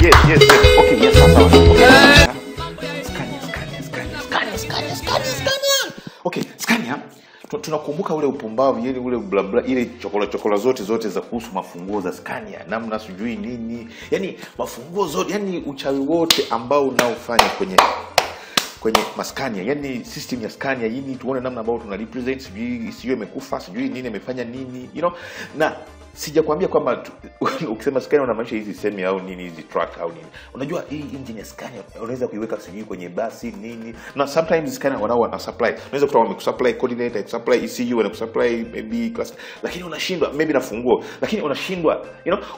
yes yes yes. Okay yes sawa okay. Scania Scania Scania Scania Scania Scania Scania okay Scania tunakumbuka ule upumbavu ile ule bla bla ile chokola chokola zote zote za kuhusu mafunguo za Scania namna sijui nini. Yani mafunguo zote yani uchawi wote ambao unaofanya kwenye kwenye maskania yani system ya scania yini tuone namna ambayo tuna represent sijui sijui imekufa sijui nini imefanya nini you know. Na sijakwambia kwamba ukisema scania unamaanisha hizi semi au nini hizi truck au nini. Unajua hii engine ya scania unaweza kuiweka sijui kwenye basi nini. Na sometimes scania wanao wana supply. Unaweza kutoa wamekusupply coordinator kusupply ECU wanakusupply maybe class lakini unashindwa maybe na funguo lakini unashindwa you know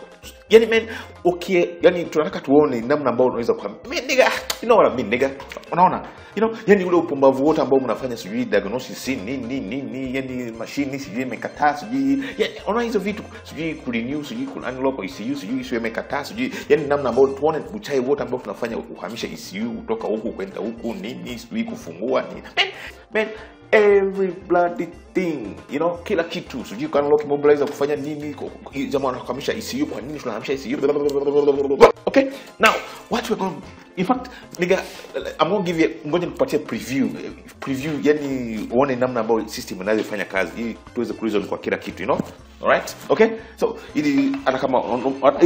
yani men okay yani tunataka tuone namna ambayo unaweza kwa men nigga you know what I mean nigga? Unaona? You know yani ule upumbavu wote ambao mnafanya sijui diagnosis si nini nini yani mashini sijui imekataa sijui yani unaona hizo vitu sijui kurenew sijui ku unlock ECU sijui sio imekataa sijui yani namna ambayo tuone uchai wote ambao tunafanya kuhamisha ECU kutoka huku kwenda huku nini sijui kufungua nini. Men, man every bloody thing you know kila kitu. Sijui kana unlock mobilizer kufanya nini jamaa wanahamisha ECU kwa nini tunahamisha ECU okay now what we're going in fact nigga I'm going to give you ngoja nikupatie preview preview yani uone namna ambayo system inavyofanya kazi ili tuweze kureason kwa kila kitu you know? Alright? Okay? So ili hata kama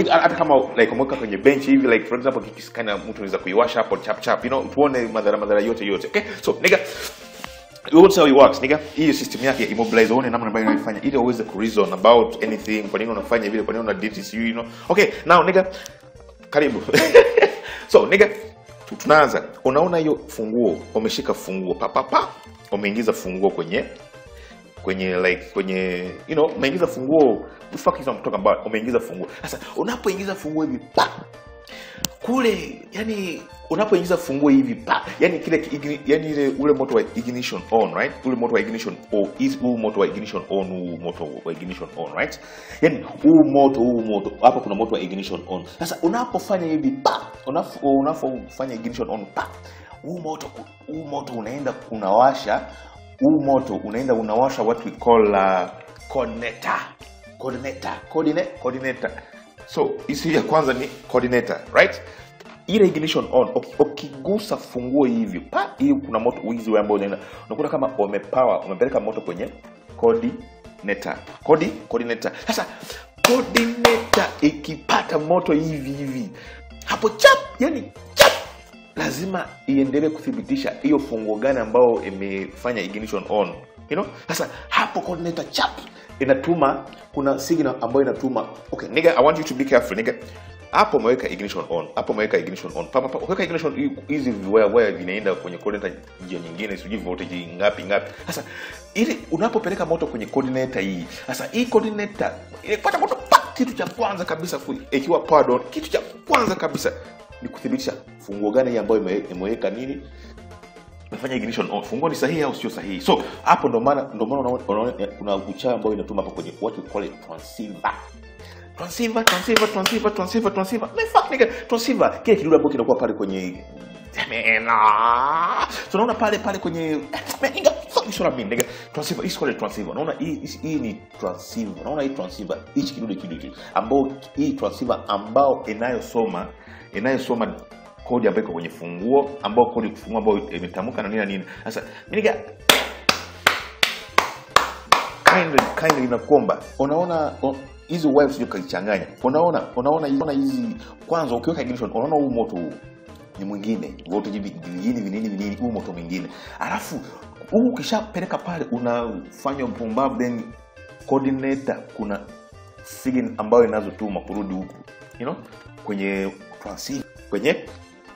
hata kama like umeweka kwenye bench hivi like for example kikisikana mtu anaweza kuiwasha hapo chap chap you know tuone madhara madhara yote yote. Okay? So nigga Works, nigga. Hii system yake uone namna ambayo inaifanya ili uweze ku about anything, kwa nini unafanya vile, kwa nini una you know. Okay, now nigga, karibu. so nigga, tunaanza. Unaona hiyo funguo, umeshika funguo pa pa pa, umeingiza funguo kwenye kwenye like kwenye you know, umeingiza funguo, fuck is I'm talking about? Umeingiza funguo. Sasa unapoingiza funguo hivi kule yani unapoingiza funguo hivi pa yani kile yani ile ule moto wa ignition on right? Ule moto wa ignition on is huu moto wa ignition on huu moto wa ignition on right? Yani huu moto huu moto hapa kuna moto wa ignition on. Sasa unapofanya hivi pa unapo unapofanya ignition on pa huu moto huu moto unaenda unawasha huu moto unaenda unawasha what we call uh, coordinator coordinator coordinate coordinator so isi ya kwanza ni coordinator right? Ile ignition on ukigusa funguo hivi pa hii kuna moto wizi wewe ambao unaenda. Unakuta kama umepower umepeleka moto kwenye coordinator. Kodi coordinator. Sasa coordinator ikipata moto hivi hivi hapo chap yani chap lazima iendelee kuthibitisha hiyo funguo gani ambayo imefanya ignition on you know? Sasa hapo coordinator chap inatuma kuna signal ambayo inatuma. Okay nigga i want you to be careful nigga. Hapo umeweka ignition on hapo umeweka ignition on. Papa papa ukiweka ignition hizi waya waya vinaenda kwenye coordinator njia nyingine sijui voltage ngapi ngapi. Sasa ili unapopeleka moto kwenye coordinator hii sasa hii coordinator ile kwa moto pa kitu cha kwanza kabisa ikiwa pardon on kitu cha kwanza kabisa ni kuthibitisha funguo gani ambayo imeweka nini imefanya ignition on funguo ni sahihi au sio sahihi so hapo ndo maana ndo maana unaona- unaona kuna uchawi ambao inatuma hapo kwenye what call it transceiver transceiver transceiver transceiver transceiver transceiver man fuck nigga transceiver kile kidudu ambacho kinakuwa pale kwenye tena ah. So unaona pale pale kwenye nigga, fuck sura what nigga. Transceiver, is called transceiver. Unaona hii hii- ni transceiver. Unaona hii transceiver, hichi kidude kidude ambao hii transceiver ambao inayosoma inayosoma kodi ambayo iko kwenye funguo ambao kodi kufungua ambayo imetamka na nini na nini. Sasa mimi kindly kindly inakuomba unaona o- hizi wires sio kaichanganya unaona unaona unaona hizi kwanza ukiweka ignition unaona huu moto huu ni mwingine. Voltage vi- vinini vinini vinini huu moto mwingine. Alafu huu ukishapeleka pale unafanya mpumbavu then coordinator kuna signal ambayo inazotuma kurudi huku you know? Kwenye transceiver kwenye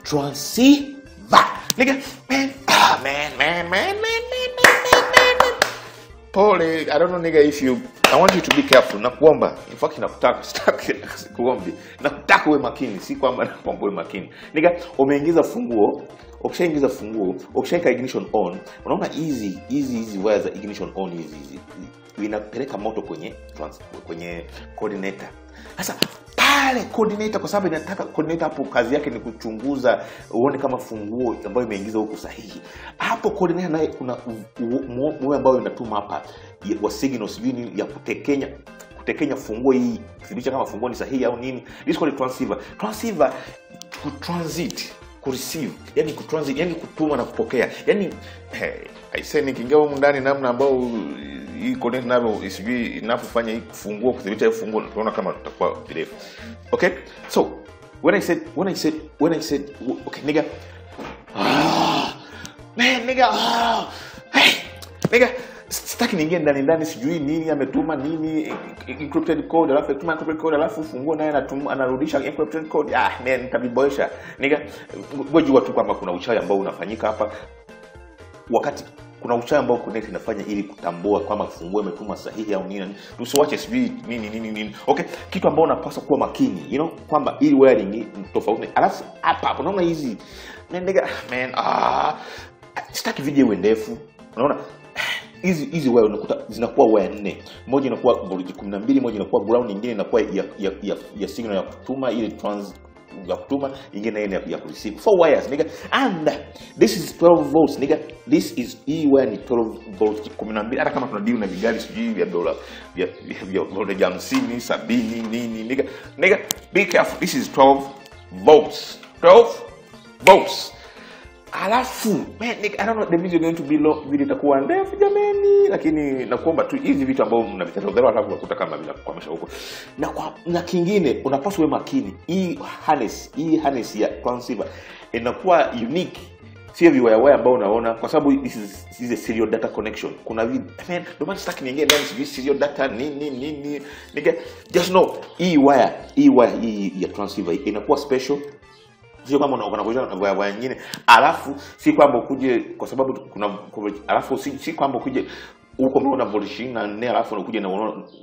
transceiver nigga man ah man man man man man man man man, man pole i don't know nigga if you i want you to be careful. Nakuomba in fact nakutaka sitaki sikuombi. Nakutaka uwe makini si kwamba nakuomba uwe makini. Nigga umeingiza funguo ukishaingiza funguo ukishaika ignition on unaona easy, easy easy the ignition on easy hizi inapeleka moto kwenye trans, kwenye coordinator. Sasa pale coordinator kwa sababu inataka coordinator hapo kazi yake ni kuchunguza uone kama funguo ambayo imeingiza huku sahihi. Hapo coordinator naye kuna moyo ambayo inatuma hapa wa signal sijui ya kutekenya kutekenya funguo hii kuthibitisha kama funguo ni sahihi au nini. This is called transceiver. Transceiver to transit kureceive yani kutransit yani kutuma na kupokea. Yani hey, nikiingia humu ndani namna ambayo hii connect navyo sijui inavyofanya hii kufungua kudhibita hii funguo tunaona kama tutakuwa virefu okay? So when i said when i said when i said okay nigga. Ah, man nigga ah, hey, nigga sitaki niingie ndani ndani sijui nini ametuma nini encrypted code alafu tuma encrypted code alafu funguo naye anarudisha encrypted code. Ah man nitaviboesha nika ngojua tu kwamba kuna uchawi ambao unafanyika hapa. Wakati kuna uchawi ambao connect inafanya ili kutambua kwamba funguo imetuma sahihi au nini. Tusiwache sijui nini nini nini. Okay kitu ambao unapaswa kuwa makini you know kwamba ili wiring tofauti. Alafu hapa hapo unaona hizi. Man nigga man ah sitaki video iwe ndefu. Unaona hizi hizi waya unakuta zinakuwa waya nne. Moja inakuwa voltage kumi na mbili moja inakuwa ground nyingine inakuwa ya, ya, ya, ya signal ya kutuma ile trans ya kutuma ingine ile ya, ya kureceive. Four wires nigga. And this is 12 volts nigga. This is hii wire ni 12 volts 12 hata kama tuna deal na vigari sijui vya dola vya vya voltage 50 70 nini nigga. Nigga be careful. This is 12 volts. 12 volts alafu man, I don't know the video going to be video itakuwa ndefu jameni, lakini nakuomba tu hizi vitu ambavyo mnavitazama alafu unakuta kama vinakwamisha huko. Na kwa na kingine unapaswa uwe makini. Hii harness hii harness ya transceiver inakuwa unique. Sio viwayawaya ambao unaona kwa sababu this is, this is a serial data connection. Kuna ndio maana sitaki niingie ndani sijui serial data nini nini just know hii waya hii waya hii ya transceiver inakuwa special sio kama unakuja na waya nyingine. Alafu si kwamba ukuje kwa sababu kuna alafu si, si kwamba ukuje huko umeona voltage ishirini na nne alafu unakuja na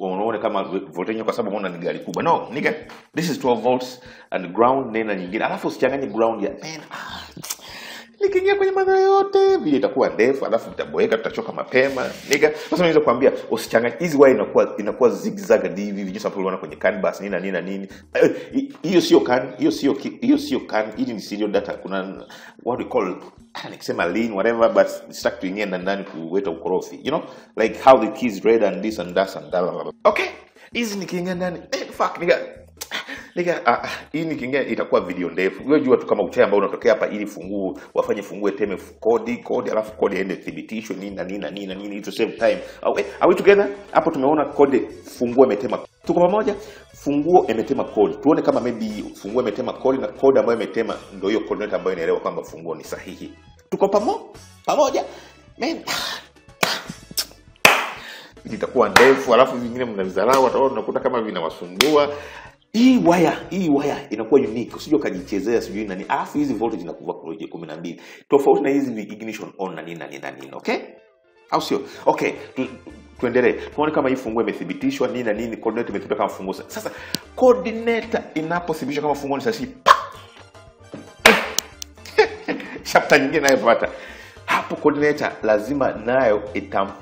unaona kama voltage kwa sababu unaona ni gari kubwa. No nigga this is 12 volts and ground nena nyingine. Alafu usichanganye ground ya man ah, nikiingia kwenye madhara yote vile itakuwa ndefu alafu itaboeka tutachoka mapema naweza kuambia usichanganye hizi waya inakuwa inakuwa zigzag hivi ambavyo unaona kwenye can bus nini na nini na nini. Hiyo sio can hiyo sio hiyo sio can hili ni serial data kuna what we call ah, nikisema lean whatever but sitaki tuingie ndani kuweta ukorofi you know? Like how the keys read and this and that and that okay? Hizi nikiingia ndani eh, fuck nigga Nika, ah, ah, ni kingine itakuwa video ndefu. Wewe jua tu kama uchawi ambao unatokea hapa ili funguo wafanye funguo teme kodi kodi alafu kodi iende thibitishwe nini na nini na nini na nini to save time. Are are we together? Hapo tumeona kodi funguo imetema. Tuko pamoja? Funguo imetema kodi. Tuone kama maybe funguo imetema kodi na kodi ambayo imetema ndio hiyo kodi ambayo inaelewa kwamba funguo ni sahihi. Tuko pamo? Pamoja? men itakuwa ndefu alafu vingine mnavizarau wataona tunakuta kama vinawasumbua hii waya hii waya inakuwa unique. Usije ukajichezea sijui nani. Alafu hizi voltage inakuwa kumi na mbili. Tofauti na hizi ni ignition on na nini na nini na nini okay? Au sio? Okay tu, tu- tuendelee. Tuone kama hii funguo imethibitishwa nini na nini coordinate imethibitishwa kama funguo sa- sasa coordinator inapothibitishwa kama funguo ni sahihi chapter nyingine inayofuata hapo coordinator lazima nayo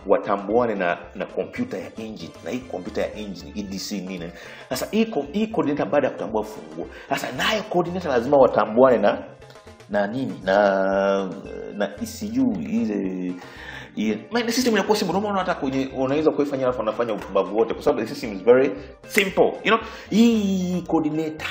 watambuane na na kompyuta ya engine. Na hii kompyuta ya engine edc nini. Sasa hii hii coordinator baada ya kutambua funguo sasa nayo coordinator lazima watambuane na na nini na na ECU ile the system inakuwa simple. Unaona hata kwenye unaweza kuifanya alafu unafanya upumbavu wote kwa sababu the system is very simple you know. Hii coordinator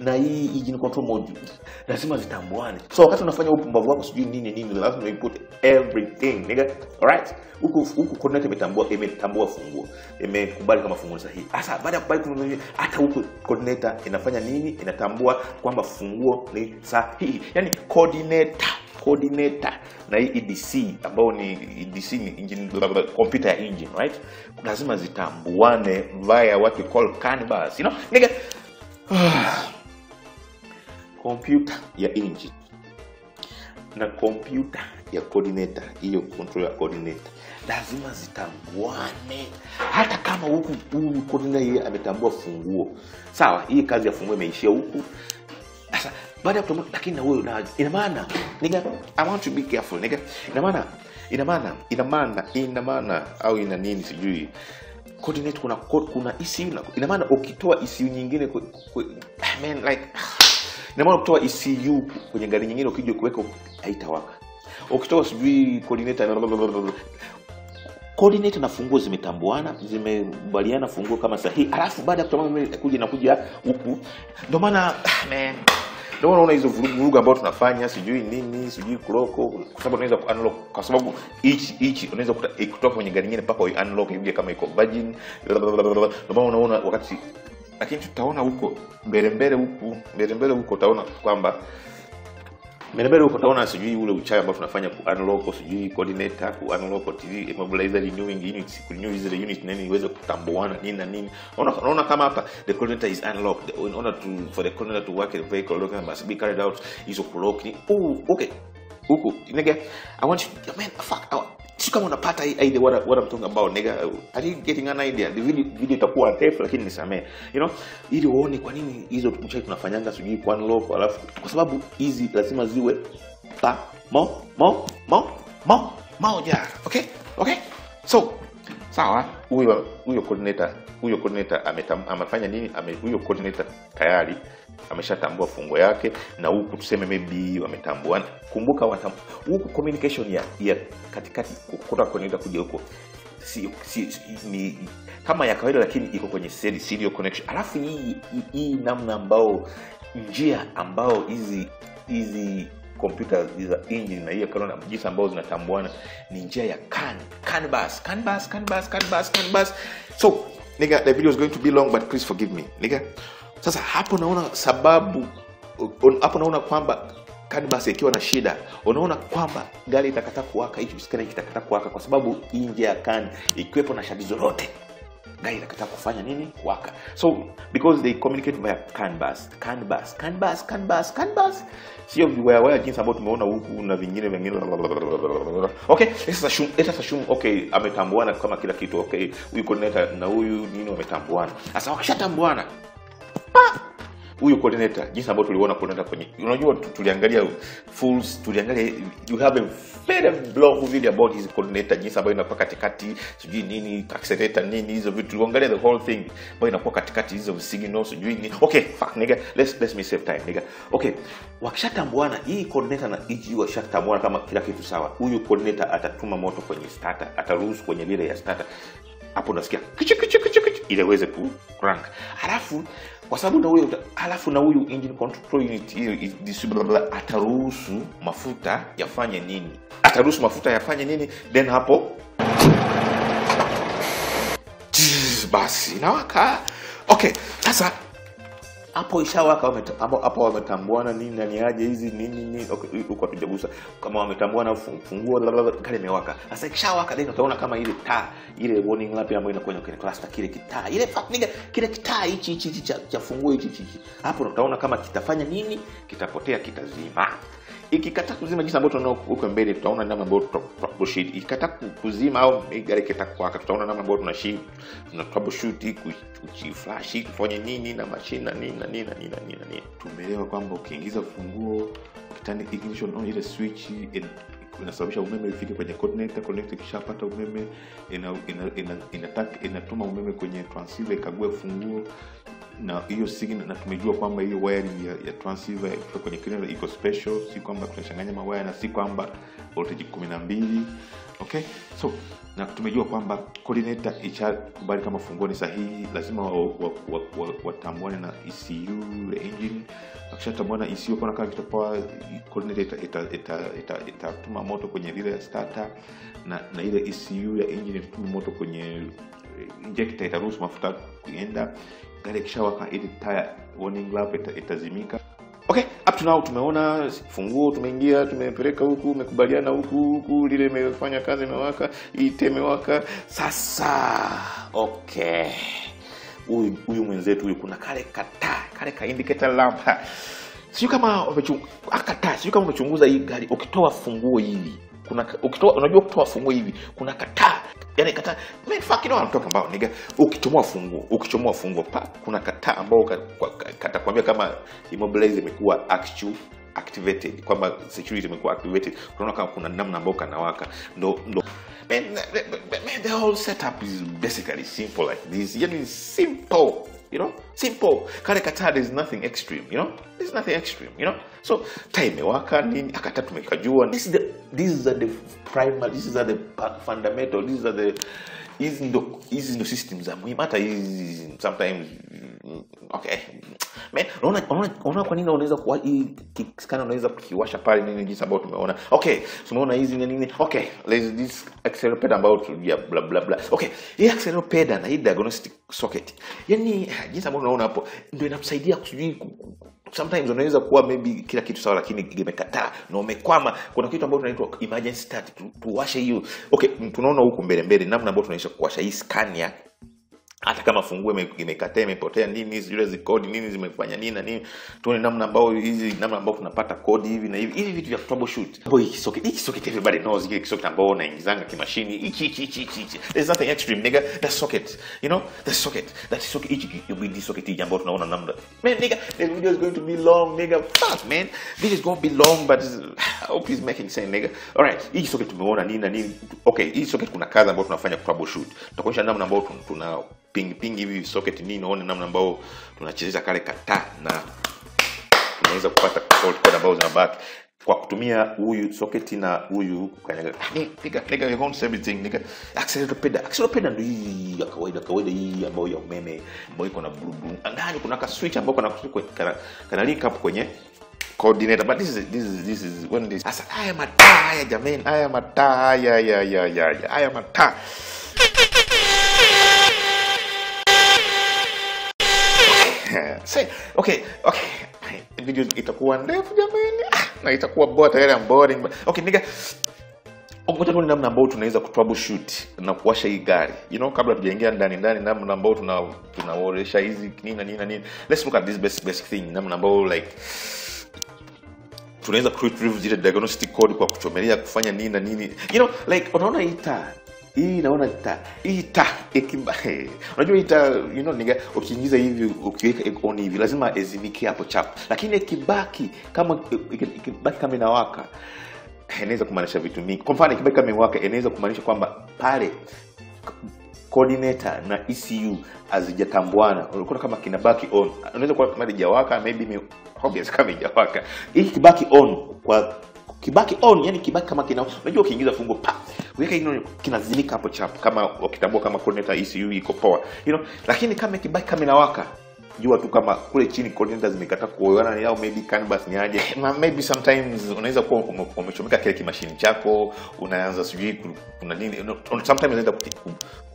na hii engine control module lazima zitambuane. So wakati unafanya upumbavu wako sijui nini nini lazima you put everything nigga. Alright? Huku huku coordinator imetambua imetambua funguo. Imekubali kama funguo sahihi. Sasa baada ya kubali funguo hata huku coordinator inafanya nini? Inatambua kwamba funguo ni sahihi. Yani coordinator coordinator. Na hii EDC ambayo ni EDC ni engine computer ya engine right? Lazima zitambuane via what you call canvas you know? Nigga kompyuta ya engine na kompyuta ya coordinator hiyo kontrol ya coordinator lazima zitambuane. Hata kama huku huyu coordinator ametambua funguo. Sawa hii kazi ya funguo imeishia huku. Sasa baada ya kutambua lakini na huyo na ina maana nigga i want to be careful nigga. Ina maana ina maana ina maana ina maana au ina nini sijui. Coordinate kuna kuna na ina maana ukitoa ECU nyingine kwe, man like ina maana ukitoa ECU kwenye gari nyingine ukija kuweka haitawaka. Ukitoa sijui coordinator na coordinator na funguo zimetambuana zimekubaliana funguo kama sahihi alafu baada ya kutambuana mimi kuja inakuja huku. Ndio maana ah, ndio unaona hizo vurugu ambayo tunafanya sijui nini sijui kuroko kwa sababu unaweza unlock kwa sababu hichi each unaweza eh, kutoka kwenye gari nyingine mpaka unlock ije kama iko virgin. Ndio maana unaona wakati lakini tutaona huko mbele mbele huku mbele mbele huko utaona kwamba mbele mbele huko utaona sijui ule uchawi ambao tunafanya ku unlock sijui coordinator ku unlock TV immobilizer renewing units ku renew zile unit nini iweze kutambuana nini na nini. Unaona unaona kama hapa the coordinator is unlocked. In order to for the coordinator to work the vehicle lock must be carried out hizo kulock ni oh okay. Huku nigga i want you man fuck want- si kama unapata idea what, what I'm talking about nigga. Are you getting an idea? The video video itakuwa ndefu lakini nisamee. You know ili uone kwa nini hizo mchai tunafanyanga sijui kwa unlock alafu kwa sababu hizi lazima ziwe pa mo mo mo mo moja. Okay? Okay? So sawa. Huyo huyo coordinator huyo coordinator amefanya nini? Huyo coordinator tayari ameshatambua fungo yake na huku tuseme maybe wametambuana. Kumbuka watam, huku communication ya, ya katikati kutoka coordinator kuja huko si, si, si, ni kama ya kawaida lakini iko kwenye seri- serial connection. Alafu hii- hii namna ambao njia ambao hizi hizi kompyuta za engine na hiyo kalona jinsi ambazo zinatambuana. Ni njia ya can canvas canvas canvas canvas can bus can bus can bus. So nigga the video is going to be long but please forgive me nigga. Sasa hapo naona sababu hapo naona kwamba kanbas ikiwa na shida unaona kwamba gari itakata kuwaka hicho sikana kitakataa kuwaka kwa sababu hii ya kan ikiwepo na shadizo lote gari inakataa kufanya nini? Kuwaka so because they communicate via canvas. Canvas canvas canvas canvas. Sio viwayawaya jinsi ambayo tumeona huku na vingine vingine. Okay let's assume, let us assume okay ametambuana kama kila kitu okay. Huyu coordinator na huyu nini wametambuana. Sasa wakishatambuana huyu coordinator jinsi ambavyo tuliona coordinator kwenye unajua tuliangalia fools tuliangalia you have a very blog video about his coordinator jinsi ambavyo inakuwa katikati sijui nini accelerator nini hizo vitu tuliangalia the whole thing ambayo inakuwa katikati hizo signal sijui nini. Okay fuck nigga let's let's me save time nigga. Okay wakishatambuana hii coordinator na EG washatambuana kama kila kitu sawa huyu coordinator atatuma moto kwenye starter ataruhusu kwenye lile ya starter. Hapo unasikia kichi kichi kichi kichi ile iweze ku crank halafu kwa sababu na huyo halafu na huyu engine control unit hiyo ataruhusu mafuta yafanye nini? Ataruhusu mafuta yafanye nini? Then hapo basi inawaka. Okay sasa hapo ishawaka hapo wametambuana nini nani aje hizi nini nini okay, huko hatujagusa kama wametambuana fun- funguo gari imewaka. Sasa ikishawaka then utaona kama ile taa ile warning lamp ambayo inakuwa kwenye cluster kile kitaa ile nigga kile kitaa hichi hichi cha, cha funguo hichi hichi. hapo utaona kama kitafanya nini kitapotea kitazima ikikataa kuzima jinsi ambavyo tunaona huko mbele tutaona namna ambayo tuta- troubleshoot. Ikikataa kuzima au gari ikitaka kuwaka tutaona namna ambayo tuna shi tuna troubleshoot flash kufanya nini na machine na nini na nini na nini na nini na nini. Tumeelewa kwamba ukiingiza funguo kitani ignition on ile switch in- inasababisha umeme ifike kwenye coordinator coordinator ikishapata umeme ina, ina, ina, inatuma umeme kwenye transceiver ikague funguo na hiyo signal na tumejua kwamba hiyo wiring ya, ya transceiver ikifika kwenye kinara iko special si kwamba tunachanganya mawaya na si kwamba voltage kumi na mbili. Okay? So na tumejua kwamba coordinator ishakubali kama funguo ni sahihi lazima watambuane wa, wa, wa, na ecu the engine. Akishatambuana ecu kuna kama kitakuwa coordinator itatuma ita, ita, ita, itatuma moto kwenye lile ya starter na, na ile ecu ya engine itatuma moto kwenye injector itaruhusu mafuta kuenda gari ikishawaka ili taya warning lamp ita- itazimika. Okay up to now tumeona funguo tumeingia tumepeleka huku umekubaliana huku huku lile imefanya kazi imewaka ite imewaka. Sasa okay. Huyu mwenzetu huyu kuna kale kataa kale ka indicator lamp. Sio kama wamechungu- sio sijui kama umechunguza hii gari. Ukitoa funguo hivi kuna ukitoa unajua kutoa funguo hivi kuna kataa yani man what I'm talking about nigga? Ukichomoa funguo ukichomoa funguo pa kuna kata ambao ka- kwa- ka- katakwambia kama immobilize imekuwa actual activated kwamba security imekuwa activated unaona kama kuna namna ambao kanawaka. Ndo ndo. Man, the- man, the whole setup is basically simple like this. Yani simple you know? Simple. Kataa there's nothing extreme you know? There's nothing extreme you know? So taa imewaka nini akata tumekajua this is the these are the primary these are the fundamental these are the hizi ndo hizi ndo system za muhimu hata hizi sometimes okay. Unaona unaona kwa nini unaweza kuwa kiskana unaweza kukiwasha pale nini jinsi ambayo tumeona. Okay tumeona hizi na nini? Okay there's this accelerometer ambayo tu bla bla bla. Okay hii accelerometer na hii diagnostic socket yani jinsi ambavyo unaona hapo ndio inakusaidia kusijui sometimes unaweza kuwa maybe kila kitu sawa lakini imekataa na umekwama. Kuna kitu ambacho tunaitwa emergency start tu, tuwashe hiyo. Okay tunaona huku mbele mbele namna ambayo tunaisha kuwasha hii scania hata kama funguo ime- imekataa imepotea nini zile zikodi nini zimefanya nini na nini. Tuone namna ambao hizi namna ambao tunapata kodi hivi na hivi. Hivi vitu vya troubleshoot. Boy hiki socket hiki socket everybody knows hiki socket ambao unaingizanga kimashini hiki hiki hiki hichi there's nothing extreme nigga. That socket you know? That socket. That socket hiki you be this socket hiki ambao tunaona namna. Man nigga this video is going to be long nigga. Fuck man. This is going to be long but I hope it's making sense nigga. All right hiki socket tumeona nini na nini. Okay hii socket kuna kazi ambayo tunafanya troubleshoot. Tutakuonyesha namna ambayo tun- tuna ping ping hivi socket nini uone namna ambao tunachezesha kale kata na tunaweza kupata fault code ambazo zinabaki. Kwa kutumia huyu socket na huyu kanyaga piga piga your say everything nigga. Accelerator pedal accelerator pedal ndio hii ya kawaida kawaida hii ambayo ya umeme ambayo iko na blue ndani kuna ka switch ambao kana kana, kana link up kwenye coordinator but this is this is this is when this sasa haya mataa haya jamani haya mataa haya ya ya ya ya haya mataa Say, okay, okay. Video itakuwa ndefu jamani, Ah, na itakuwa bora boring. Okay, nigga. Ngoja namna ambayo tunaweza kutroubleshoot na kuwasha hii gari. You know, kabla tujaingia ndani ndani namna ambayo tuna tunaoresha hizi nini na nini na nini. Let's look at this basic basic thing. Namna ambayo like tunaweza kuretrieve zile diagnostic code kwa kuchomelea kufanya nini na nini you know like unaona hii taa hii naona ta hii taa ikiba unajua ita you know niga ukiingiza hivi ukiweka on hivi lazima ezimike hapo chap. Lakini ikibaki kama iki- ikibaki kama inawaka inaweza kumaanisha vitu mingi. Kwa mfano ikibaki kama inawaka inaweza kumaanisha kwamba pale coordinator na ECU hazijatambuana. Unakuta kama kinabaki on. Unaweza kuwa kama lijawaka maybe me, obvious kama ijawaka hii kibaki on kwa kibaki on yani kibaki kama kina unajua ukiingiza fungo pa weka hino kinazimika hapo chap kama wakitambua kama coordinator ECU iko poa you know? Lakini kama kibaki kama inawaka jua tu kama kule chini coordinator zimekataa kuoana au maybe canvas ni aje? Na maybe sometimes unaweza kuwa umechomeka kile kimashini chako unaanza sijui kuna nini you know, sometimes unaenda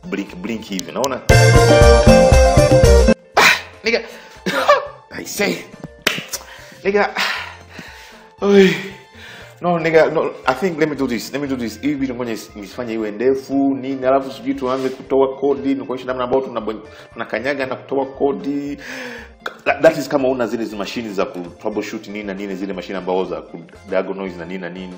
blink blink hivi naona nigga I say nigga Oi. No nigga no i think let me do this let me do this. Hii vitu ngoja nis- nisifanye iwe ndefu nini alafu sijui tuanze kutoa kodi nikuonyesha namna ambao tunakanyaga na kutoa kodi. That, is kama una zile zi mashini za ku troubleshoot nini na nini zile mashine ambao za ku diagnose na nini na nini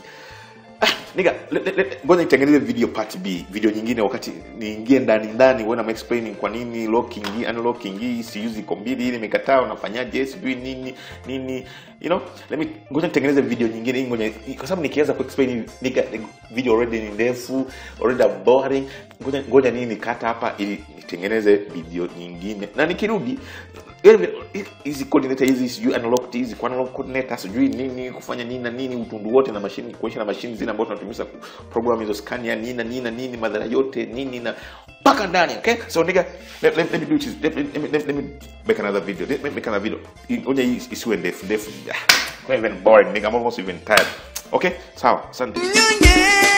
Le- le- ngoja nitengeneze video part b video nyingine wakati niingie ndani ndani uone I'm explaining kwa nini locking hii unlocking hii siuzi iko mbili ili imekataa unafanyaje sijui nini nini you know? Let me ngoja nitengeneze video nyingine hii ngoja kwa sababu nikianza kuexplain explain nigga video already ni ndefu already boring ngoja ngoja nini nikata hapa ili nitengeneze video nyingine. Na nikirudi hizi coordinator hizi sijui unlocked hizi unlock coordinator sijui nini kufanya nini na nini utundu wote na mashini kuonyesha na mashini zile ambazo tunatumia program hizo scan ya nini na nini na nini madhara yote nini na mpaka ndani okay? So nigga let, let, let me do this let, let, let, let, let me make another video let me make another video. Ngoja hii isiwe ndefu ndefu. Ah, not even boring nigga I'm almost even tired. Okay? Sawa asante. Nyonye